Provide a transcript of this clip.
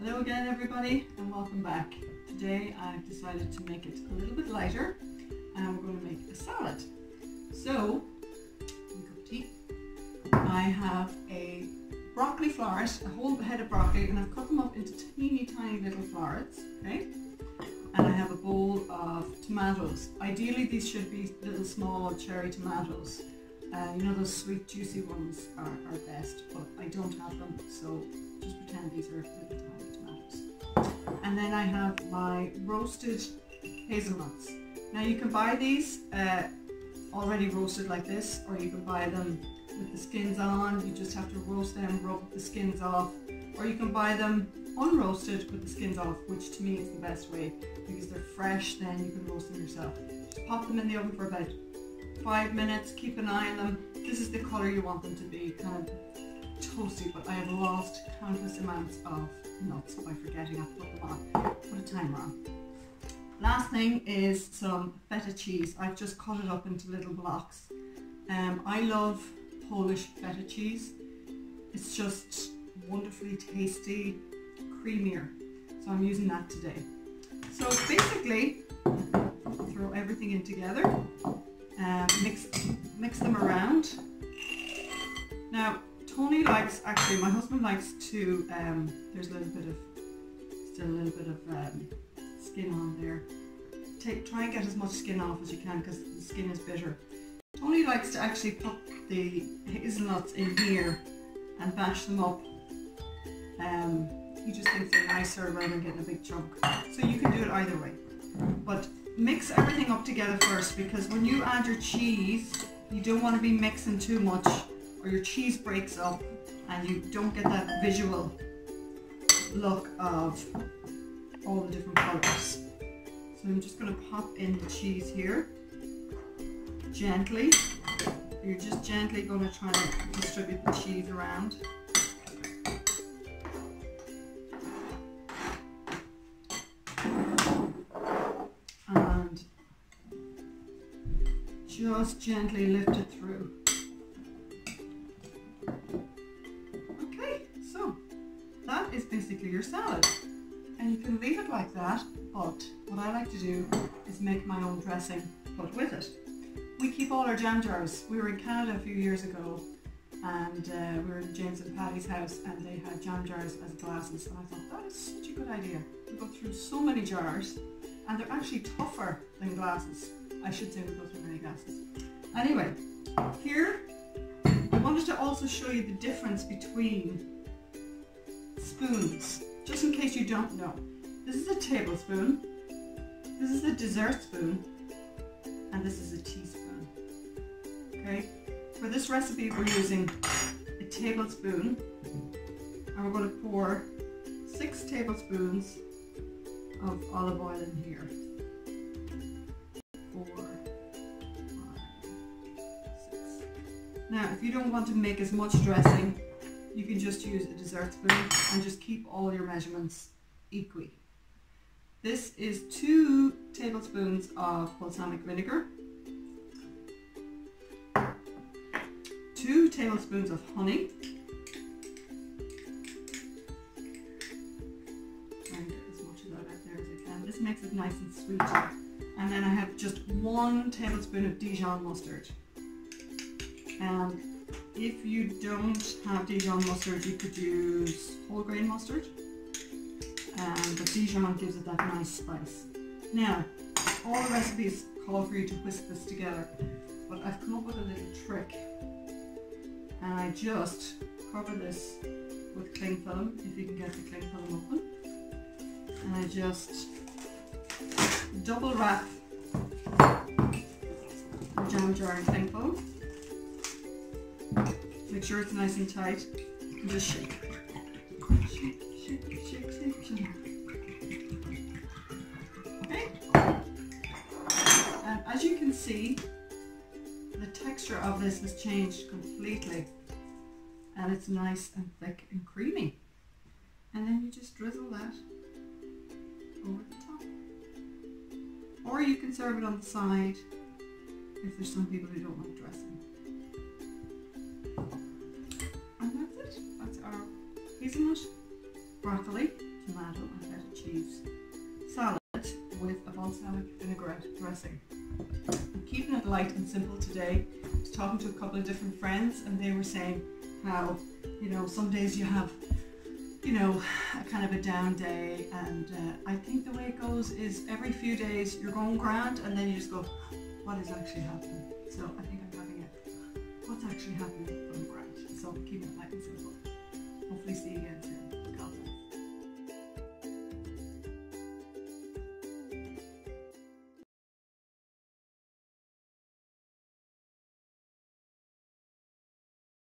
Hello again everybody and welcome back. Today I've decided to make it a little bit lighter and we're going to make a salad. So, cup of tea. I have a broccoli flowers, a whole head of broccoli and I've cut them up into teeny tiny little florets, okay? And I have a bowl of tomatoes. Ideally these should be little small cherry tomatoes. Uh, you know those sweet juicy ones are, are best, but I don't have them, so just pretend these are little tiny tomatoes. And then I have my roasted hazelnuts. Now you can buy these uh, already roasted like this, or you can buy them with the skins on. You just have to roast them, rub the skins off, or you can buy them unroasted with the skins off, which to me is the best way because they're fresh. Then you can roast them yourself. Just pop them in the oven for about five minutes, keep an eye on them. This is the colour you want them to be, kind of toasty, but I have lost countless amounts of nuts by forgetting I put them on. Put a timer on. Last thing is some feta cheese. I've just cut it up into little blocks. Um, I love Polish feta cheese. It's just wonderfully tasty, creamier. So I'm using that today. So basically, throw everything in together um, mix, mix them around. Now, Tony likes, actually my husband likes to, um, there's a little bit of, still a little bit of um, skin on there. Take, try and get as much skin off as you can because the skin is bitter. Tony likes to actually put the hazelnuts in here and bash them up. Um, he just thinks they're nicer rather than getting a big chunk. So you can do it either way. But mix everything up together first because when you add your cheese, you don't want to be mixing too much or your cheese breaks up and you don't get that visual look of all the different colors. So I'm just going to pop in the cheese here gently. You're just gently going to try and distribute the cheese around. Just gently lift it through. Okay, so that is basically your salad. And you can leave it like that, but what I like to do is make my own dressing, but with it. We keep all our jam jars. We were in Canada a few years ago and uh, we were in James and Patty's house and they had jam jars as glasses and I thought that is such a good idea. We go through so many jars and they're actually tougher than glasses. I should say we go through many glasses. Anyway, here I wanted to also show you the difference between spoons, just in case you don't know. This is a tablespoon, this is a dessert spoon, and this is a teaspoon. Okay, for this recipe we're using a tablespoon, and we're going to pour six tablespoons of olive oil in here. Now, if you don't want to make as much dressing, you can just use a dessert spoon and just keep all your measurements equally. This is two tablespoons of balsamic vinegar, two tablespoons of honey, try and get as much of that out there as I can. This makes it nice and sweet. And then I have just one tablespoon of Dijon mustard. And if you don't have Dijon mustard, you could use whole grain mustard. Um, but Dijon gives it that nice spice. Now, all the recipes call for you to whisk this together, but I've come up with a little trick. And I just cover this with cling film, if you can get the cling film open. And I just double wrap the jam jar in cling film Make sure it's nice and tight. And just shake. Shake, shake, shake, shake, shake. Okay. And as you can see, the texture of this has changed completely. And it's nice and thick and creamy. And then you just drizzle that over the top. Or you can serve it on the side if there's some people who don't like dressing. Hazelnut, broccoli, tomato and feta cheese salad with a balsamic vinaigrette dressing. I'm keeping it light and simple today. I was talking to a couple of different friends and they were saying how, you know, some days you have, you know, a kind of a down day and uh, I think the way it goes is every few days you're going grand and then you just go, what is actually happening? So I think I'm having it, what's actually happening from the ground. So keep it light and simple. Hopefully see you again soon.